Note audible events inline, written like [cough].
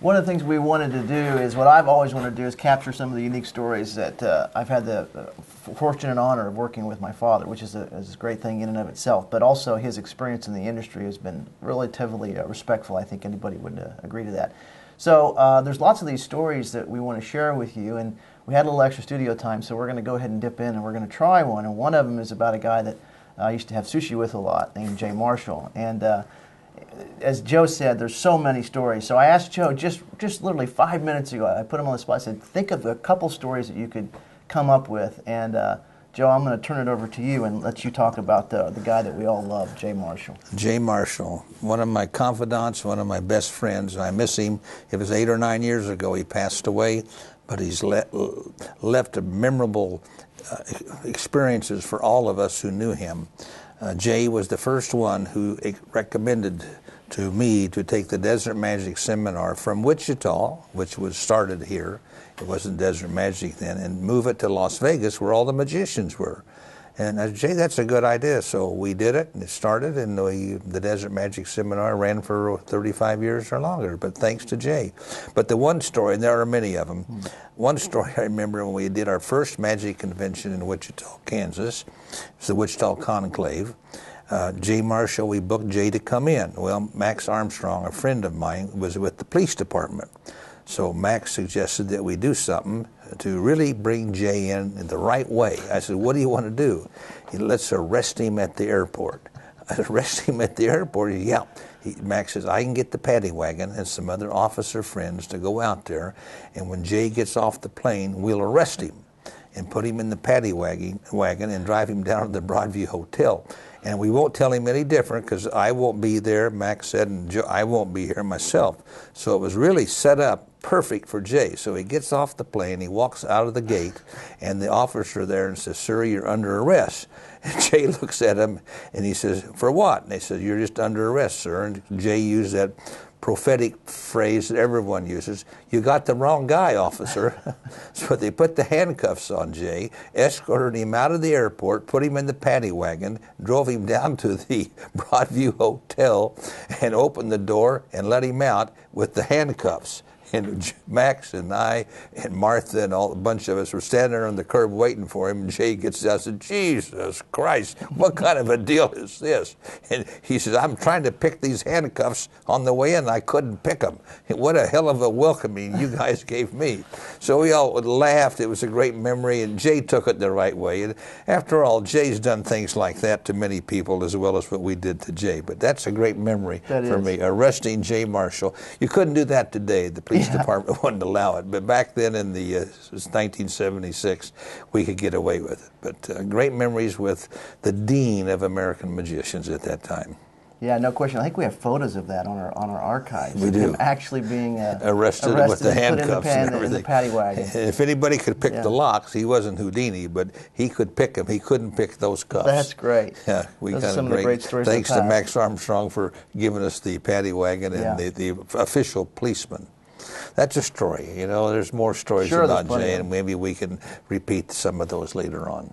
one of the things we wanted to do is what I've always wanted to do is capture some of the unique stories that uh, I've had the uh, fortune and honor of working with my father, which is a, is a, great thing in and of itself. But also his experience in the industry has been relatively uh, respectful. I think anybody would uh, agree to that. So uh, there's lots of these stories that we want to share with you, and we had a little extra studio time, so we're going to go ahead and dip in and we're going to try one. And one of them is about a guy that I used to have sushi with a lot, named Jay Marshall, and as Joe said, there's so many stories. So I asked Joe just just literally five minutes ago. I put him on the spot. I said, think of a couple stories that you could come up with. And uh, Joe, I'm going to turn it over to you and let you talk about the the guy that we all love, Jay Marshall. Jay Marshall, one of my confidants, one of my best friends. I miss him. It was eight or nine years ago he passed away, but he's le- left a memorable uh, experiences for all of us who knew him. Uh, Jay was the first one who recommended to me to take the Desert Magic Seminar from Wichita, which was started here. It wasn't Desert Magic then, and move it to Las Vegas where all the magicians were. And I said, Jay, that's a good idea. So we did it, and it started, and we, the Desert Magic Seminar ran for 35 years or longer, but thanks to Jay. But the one story, and there are many of them, mm. one story I remember when we did our first magic convention in Wichita, Kansas, it was the Wichita Conclave. Uh, Jay Marshall, we booked Jay to come in. Well, Max Armstrong, a friend of mine, was with the police department. So Max suggested that we do something to really bring Jay in in the right way. I said, What do you want to do? He let's arrest him at the airport. [laughs] I arrest him at the airport. He, yeah. He, Max says, I can get the paddy wagon and some other officer friends to go out there, and when Jay gets off the plane, we'll arrest him and put him in the paddy wagon, wagon and drive him down to the Broadview Hotel. And we won't tell him any different because I won't be there, Max said, and Joe, I won't be here myself. So it was really set up perfect for Jay. So he gets off the plane, he walks out of the gate, and the officer there and says, Sir, you're under arrest. [laughs] And Jay looks at him and he says, For what? And they said, You're just under arrest, sir. And Jay used that prophetic phrase that everyone uses you got the wrong guy, officer. [laughs] so they put the handcuffs on Jay, escorted him out of the airport, put him in the paddy wagon, drove him down to the [laughs] Broadview Hotel, and opened the door and let him out with the handcuffs and Max and I and Martha and all a bunch of us were standing on the curb waiting for him. And Jay gets out and said, Jesus Christ, what kind of a deal is this? And he says, I'm trying to pick these handcuffs on the way in. I couldn't pick them. What a hell of a welcoming you guys gave me. So we all laughed. It was a great memory, and Jay took it the right way. And after all, Jay's done things like that to many people as well as what we did to Jay. But that's a great memory that for is. me, arresting Jay Marshall. You couldn't do that today. The police yeah. department [laughs] wouldn't allow it. But back then in the uh, 1976, we could get away with it. But uh, great memories with the dean of American magicians at that time. Yeah, no question. I think we have photos of that on our on our archives. We do. Him actually being uh, arrested, arrested, with the handcuffs the and everything. In the paddy wagon. [laughs] If anybody could pick yeah. the locks, he wasn't Houdini, but he could pick them. He couldn't pick those cuffs. That's great. [laughs] Yeah, we those kind some of great, great stories. Thanks to Max Armstrong for giving us the paddy wagon and yeah. the, the official policeman that's a story. You know, there's more stories sure, about Jay, and maybe we can repeat some of those later on.